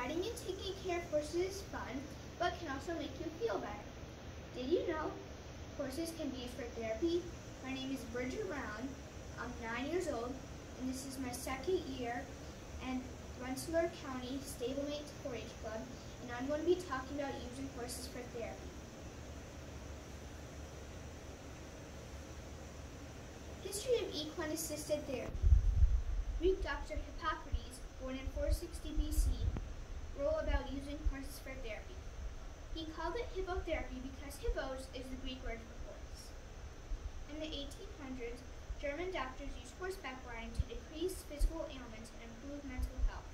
Riding and taking care of horses is fun, but can also make you feel better. Did you know horses can be used for therapy? My name is Bridget Rowland. I'm nine years old, and this is my second year at Rensselaer County Stablemate 4-H Club, and I'm going to be talking about using horses for therapy. History of equine assisted therapy. Greek doctor Hippocrates, born in 460 BC, wrote about using horses for therapy. He called it hippotherapy because hippos is the Greek word for horse. In the 1800s, German doctors used horseback riding to decrease physical ailments and improve mental health.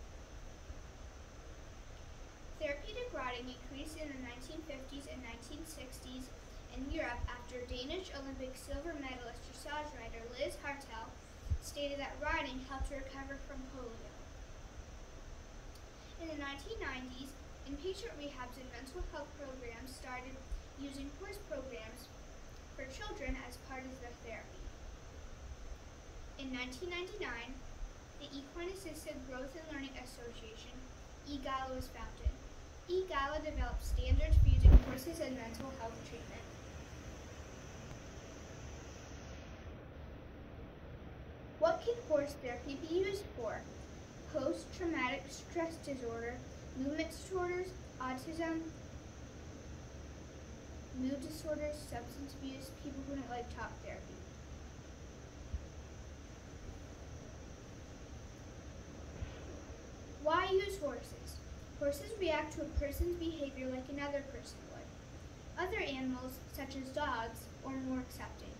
Therapeutic riding increased in the 1950s and 1960s in Europe after Danish Olympic silver medalist dressage rider Lis Hartel stated that riding helped her recover from. In the 1990s, inpatient rehabs and mental health programs started using horse programs for children as part of their therapy. In 1999, the Equine Assisted Growth and Learning Association, EAGALA, was founded. EAGALA developed standards for using horses in mental health treatment. What can horse therapy be used for? Post-traumatic stress disorder, movement disorders, autism, mood disorders, substance abuse, people who don't like talk therapy. Why use horses? Horses react to a person's behavior like another person would. Other animals, such as dogs, are more accepting.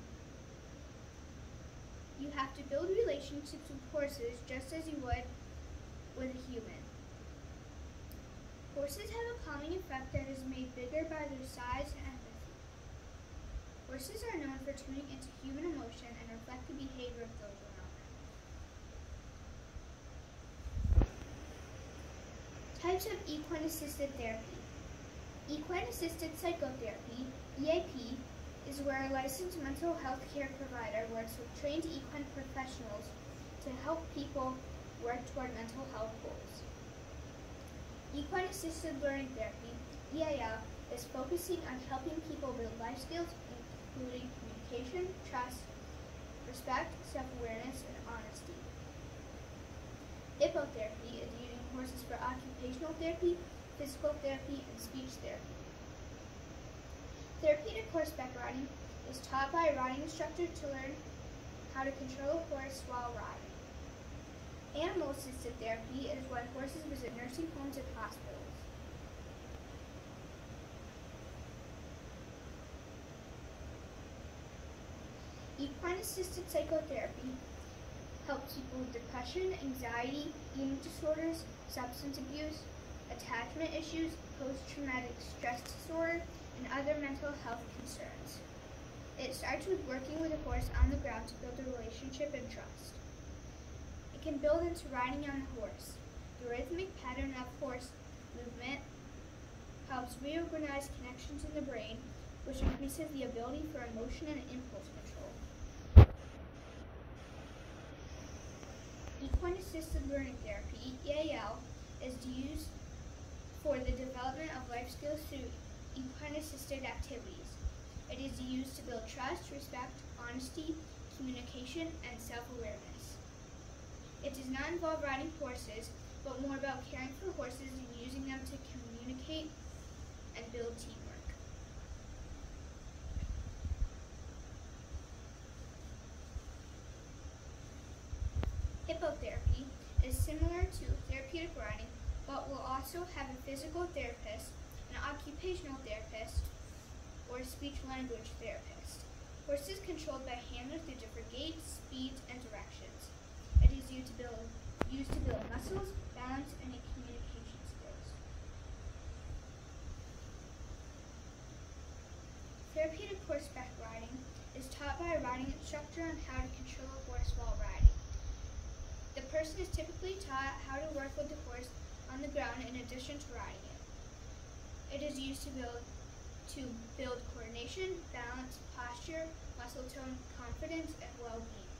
You have to build relationships with horses just as you would with a human. Horses have a calming effect that is made bigger by their size and empathy. Horses are known for tuning into human emotion and reflect the behavior of those around them. Types of equine assisted therapy. Equine assisted psychotherapy, EAP, is where a licensed mental health care provider works with trained equine professionals to help people work toward mental health goals. Equine assisted learning therapy, EAL, is focusing on helping people build life skills including communication, trust, respect, self-awareness, and honesty. Hippotherapy is using horses for occupational therapy, physical therapy, and speech therapy. Therapeutic horseback riding is taught by a riding instructor to learn how to control a horse while riding. Animal-assisted therapy is when horses visit nursing homes and hospitals. Equine-assisted psychotherapy helps people with depression, anxiety, eating disorders, substance abuse, attachment issues, post-traumatic stress disorder, and other mental health concerns. It starts with working with a horse on the ground to build a relationship and trust. Can build into riding on a horse. The rhythmic pattern of horse movement helps reorganize connections in the brain, which increases the ability for emotion and impulse control. Equine Assisted Learning Therapy, EAL, is used for the development of life skills through equine-assisted activities. It is used to build trust, respect, honesty, communication, and self-awareness. It does not involve riding horses, but more about caring for horses and using them to communicate and build teamwork. Hippotherapy is similar to therapeutic riding, but will also have a physical therapist an occupational therapist, or a speech-language therapist. Horses controlled by handlers through different gaits, speeds, and directions. Is used to build, used to build muscles, balance, and communication skills. Therapeutic horseback riding is taught by a riding instructor on how to control a horse while riding. The person is typically taught how to work with the horse on the ground in addition to riding it. It is used to build to build coordination, balance, posture, muscle tone, confidence, and well-being.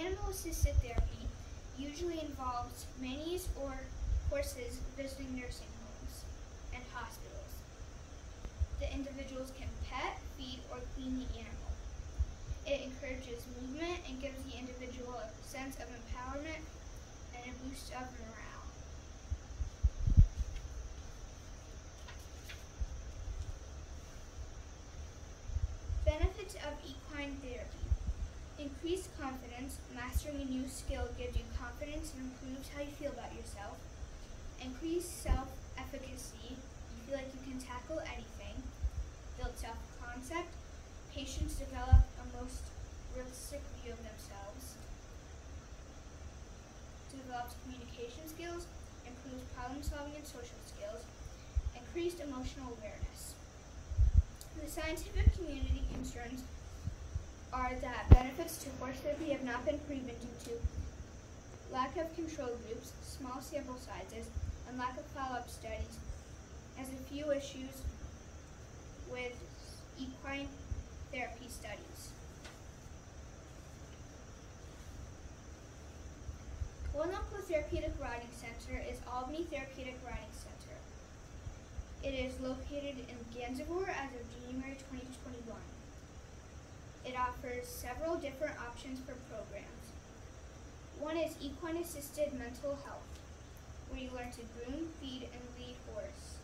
Animal-assisted therapy usually involves manis or horses visiting nursing homes and hospitals. The individuals can pet, feed, or clean the animal. It encourages movement and gives the individual a sense of empowerment and a boost of morale. Benefits of equine therapy. Increased Mastering a new skill gives you confidence and improves how you feel about yourself. Increased self-efficacy. You feel like you can tackle anything. Build self-concept. Patients develop a most realistic view of themselves. Develops communication skills. Improves problem solving and social skills. Increased emotional awareness. The scientific community concerns are that benefits to horse therapy have not been proven due to lack of control groups, small sample sizes, and lack of follow-up studies as a few issues with equine therapy studies. Local therapeutic riding center is Albany Therapeutic Riding Center. It is located in Gansevoort as of January 2021. It offers several different options for programs. One is equine assisted mental health, where you learn to groom, feed, and lead horse.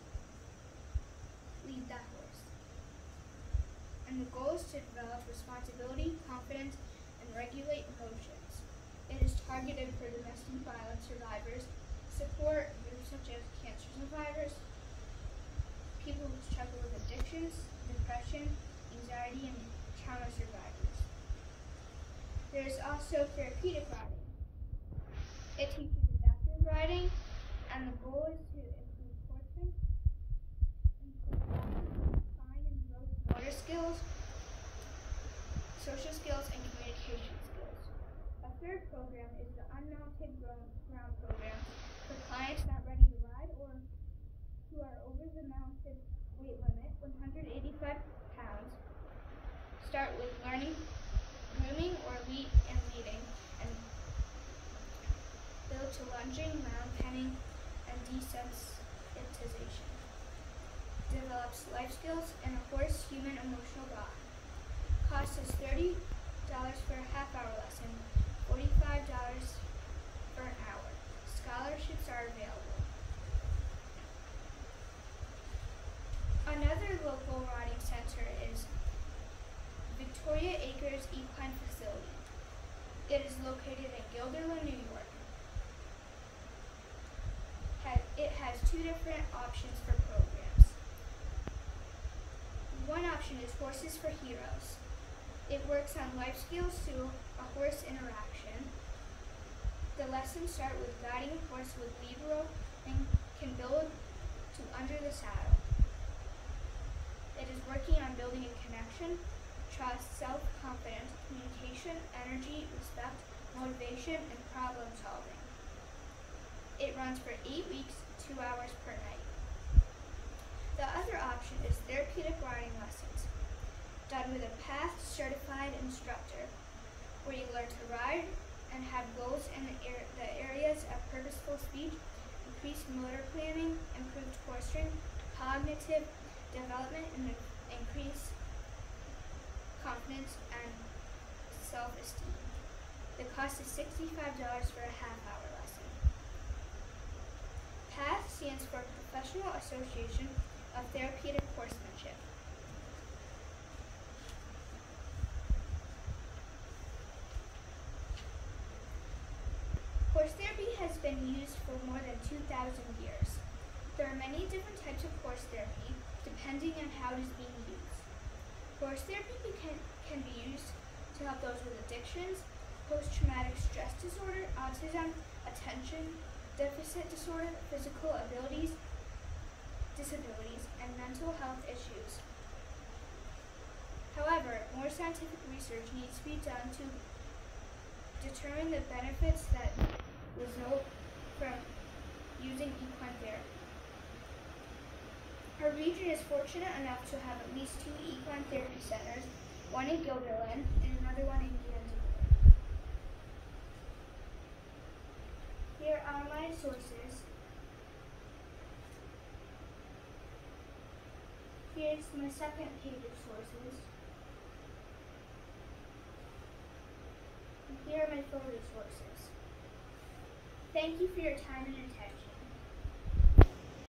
Lead that horse. And the goal is to develop responsibility, confidence, and regulate emotions. It is targeted for domestic violence survivors, support groups such as cancer survivors, people who struggle with addictions, depression, anxiety, and trauma survivors. There is also therapeutic riding. It teaches adaptive riding, and the goal is to improve horsemanship, improve and motor skills, social skills, and communication skills. A third program is the Unmounted Ground Program for clients not ready to ride or who are over the mounted weight limit, 185 pounds, start with learning, grooming or lead and leading, and build to lunging, round penning, and desensitization. Develops life skills and a horse-human emotional bond. Cost is $30 for a half-hour lesson, $45 for an hour. Scholarships are available. Another local riding center is Victoria Acres Equine Facility. It is located in Guilderland, New York. It has two different options for programs. One option is Horses for Heroes. It works on life skills through a horse interaction. The lessons start with guiding a horse with lead rope and can build to under the saddle. It is working on building a connection trust, self-confidence, communication, energy, respect, motivation, and problem solving. It runs for eight weeks, two hours per night. The other option is therapeutic riding lessons, done with a PATH certified instructor, where you learn to ride and have goals in the, er the areas of purposeful speech, increased motor planning, improved core strength, cognitive development, and increased confidence, and self-esteem. The cost is $65 for a half-hour lesson. PATH stands for Professional Association of Therapeutic Horsemanship. Horse therapy has been used for more than 2,000 years. There are many different types of horse therapy, depending on how it is being used. Horse therapy can, can be used to help those with addictions, post-traumatic stress disorder, autism, attention deficit disorder, physical abilities, disabilities, and mental health issues. However, more scientific research needs to be done to determine the benefits that result from using equine therapy. Our region is fortunate enough to have at least two equine therapy centers, one in Gilberton and another one in Needham. Here are my sources. Here's my second page of sources. And here are my photo sources. Thank you for your time and attention.